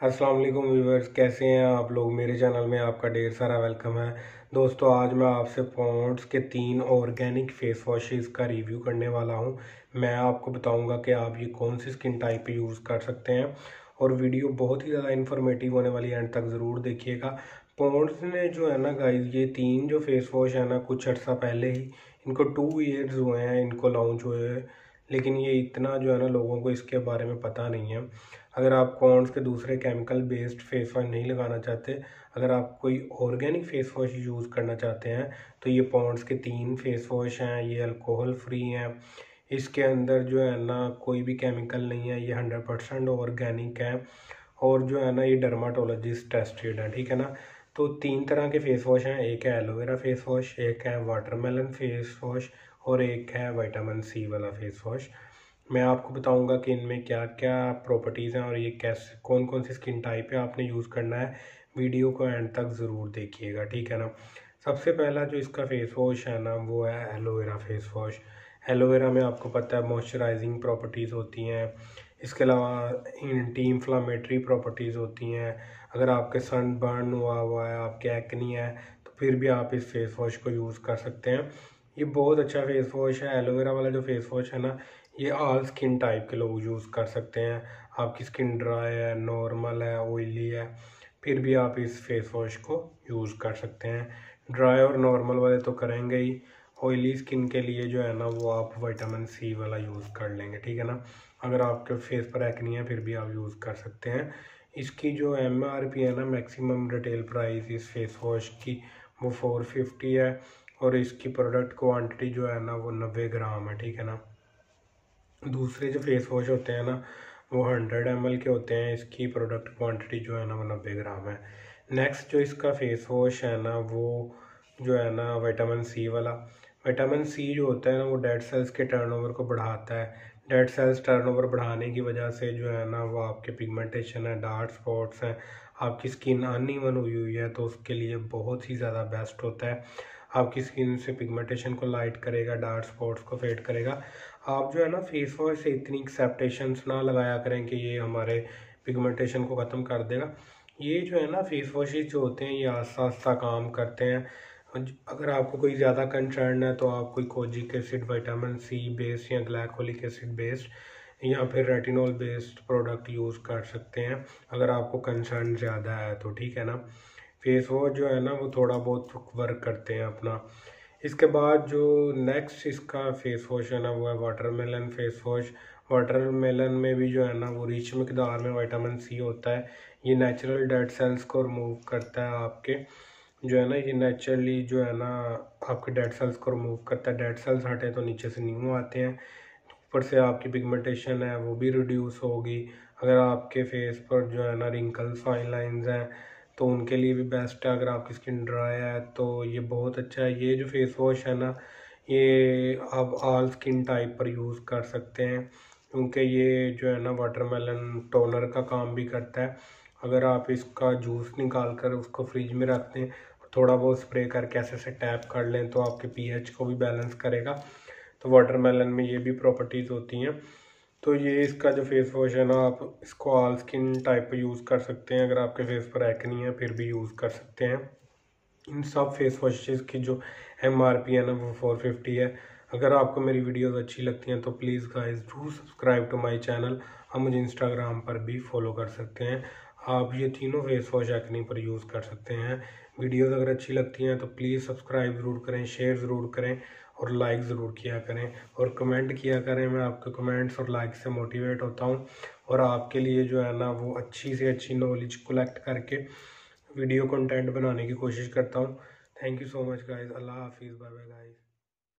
अस्सलाम वालेकुम व्यूवर्स कैसे हैं आप लोग? मेरे चैनल में आपका ढेर सारा वेलकम है। दोस्तों, आज मैं आपसे पॉन्ड्स के तीन ऑर्गेनिक फेस वॉशेस का रिव्यू करने वाला हूँ। मैं आपको बताऊँगा कि आप ये कौन सी स्किन टाइप पे यूज़ कर सकते हैं और वीडियो बहुत ही ज़्यादा इन्फॉर्मेटिव होने वाली एंड तक ज़रूर देखिएगा। पॉन्ड्स ने जो है ना गाइज़ ये तीन जो फेस वॉश है ना, कुछ अर्सा पहले ही, इनको टू ईयर्स हुए हैं, इनको लॉन्च हुए लेकिन ये इतना जो है ना लोगों को इसके बारे में पता नहीं है। अगर आप कॉन्स के दूसरे केमिकल बेस्ड फेस वॉश नहीं लगाना चाहते, अगर आप कोई ऑर्गेनिक फेस वॉश यूज़ करना चाहते हैं तो ये पॉन्ड्स के तीन फेस वॉश हैं, ये अल्कोहल फ्री हैं। इसके अंदर जो है ना, कोई भी केमिकल नहीं है, ये हंड्रेड परसेंट ऑर्गेनिक है और जो है ना, ये डर्माटोलॉजिस्ट टेस्टेड है, ठीक है ना? तो तीन तरह के फेस वॉश हैं, एक है एलोवेरा फेस वॉश, एक है वाटरमेलन फेस वॉश और एक है वाइटामिन सी वाला फेस वॉश। मैं आपको बताऊँगा कि इनमें क्या क्या प्रॉपर्टीज़ हैं और ये कैसे कौन कौन सी स्किन टाइप है, आपने यूज़ करना है। वीडियो को एंड तक ज़रूर देखिएगा, ठीक है ना? सबसे पहला जो इसका फेस वॉश है ना, वो है एलोवेरा फेस वॉश एलोवेरा में आपको पता है मॉइस्चराइजिंग प्रॉपर्टीज़ होती हैं। इसके अलावा एंटी इन्फ्लामेटरी प्रॉपर्टीज़ होती हैं। अगर आपके सन बर्न हुआ हुआ है, आपके एक्नी है तो फिर भी आप इस फेस वॉश को यूज़ कर सकते हैं। ये बहुत अच्छा फेस वॉश है। एलोवेरा वाला जो फेस वॉश है ना ये ऑल स्किन टाइप के लोग यूज़ कर सकते हैं। आपकी स्किन ड्राई है नॉर्मल है ऑयली है, फिर भी आप इस फेस वॉश को यूज़ कर सकते हैं। ड्राई और नॉर्मल वाले तो करेंगे ही। ऑयली स्किन के लिए जो है ना, वो आप विटामिन सी वाला यूज़ कर लेंगे, ठीक है ना? अगर आपके फेस पर एक्नी है, फिर भी आप यूज़ कर सकते हैं। इसकी जो एम आर पी है ना मैक्सिमम रिटेल प्राइस इस फेस वॉश की, वो फोर फिफ्टी है। और इसकी प्रोडक्ट क्वांटिटी जो है ना, वो नब्बे ग्राम है, ठीक है ना? दूसरे जो फेस वॉश होते हैं ना, वो हंड्रेड एम के होते हैं। इसकी प्रोडक्ट क्वांटिटी जो है ना, वो नब्बे ग्राम है। नेक्स्ट जो इसका फेस वॉश है ना, वो जो है ना विटामिन सी वाला। विटामिन सी जो होता है ना, वो डेड सेल्स के टर्नओवर को बढ़ाता है। डेड सेल्स टर्नओवर बढ़ाने की वजह से जो है ना, वो आपके पिगमेंटेशन है डार्क स्पॉट्स हैं। आपकी स्किन अनइवन हुई हुई है तो उसके लिए बहुत ही ज़्यादा बेस्ट होता है। आपकी स्किन से पिगमेंटेशन को लाइट करेगा डार्क स्पॉट्स को फेड करेगा। आप जो है ना फेस वॉश से इतनी एक्सेप्टेशंस ना लगाया करें कि ये हमारे पिगमेंटेशन को ख़त्म कर देगा। ये जो है ना फेस वॉशेज जो होते हैं, ये आस्ता आस्ता काम करते हैं। अगर आपको कोई ज़्यादा कंसर्न है तो आप कोई kojic acid vitamin C based या ग्लैकोलिक एसिड बेस्ड या फिर रेटिनॉल बेस्ड प्रोडक्ट यूज़ कर सकते हैं। अगर आपको कंसर्न ज़्यादा है तो ठीक है ना? फेस वॉश जो है ना वो थोड़ा बहुत वर्क करते हैं अपना। इसके बाद जो नेक्स्ट इसका फेस वॉश है ना, वो है वाटरमेलन फेस वॉश वाटरमेलन में भी जो है ना, वो रिच मकदार में विटामिन सी होता है. ये नेचुरल डेड सेल्स को रिमूव करता है आपके. जो है ना, ये नेचुरली जो है ना, आपके डेड सेल्स को रिमूव करता है. डेड सेल्स हटे तो नीचे से न्यू आते हैं. ऊपर से आपकी पिगमेंटेशन है, वो भी रिड्यूस होगी. अगर आपके फेस पर जो है ना रिंकल्स फाइन लाइंस हैं तो उनके लिए भी बेस्ट है, अगर आपकी स्किन ड्राई है तो ये बहुत अच्छा है। ये जो फेस वॉश है ना, ये आप ऑल स्किन टाइप पर यूज़ कर सकते हैं। क्योंकि ये जो है ना वाटरमेलन टोनर का काम भी करता है। अगर आप इसका जूस निकाल कर उसको फ्रिज में रख दें थोड़ा बहुत स्प्रे करके ऐसे से टैप कर लें तो आपके पीएच को भी बैलेंस करेगा। तो वाटरमेलन में ये भी प्रॉपर्टीज़ होती हैं। तो ये इसका जो फेस वॉश है ना, आप इसको ऑल स्किन टाइप यूज़ कर सकते हैं। अगर आपके फेस पर एक्नी है, फिर भी यूज़ कर सकते हैं। इन सब फेस वॉशेज़ की जो एम आर पी है ना, वो फोर फिफ्टी है। अगर आपको मेरी वीडियोस अच्छी लगती हैं तो please guys do subscribe to my channel आप मुझे इंस्टाग्राम पर भी फॉलो कर सकते हैं। आप ये तीनों फेस वॉश एक्नी पर यूज़ कर सकते हैं। वीडियोस अगर अच्छी लगती हैं तो प्लीज़ सब्सक्राइब ज़रूर करें शेयर ज़रूर करें। और लाइक ज़रूर किया करें और कमेंट किया करें। मैं आपके कमेंट्स और लाइक से मोटिवेट होता हूँ और आपके लिए जो है ना वो अच्छी से अच्छी नॉलेज कलेक्ट करके वीडियो कंटेंट बनाने की कोशिश करता हूँ। Thank you so much guys अल्लाह हाफिज़. Bye bye guys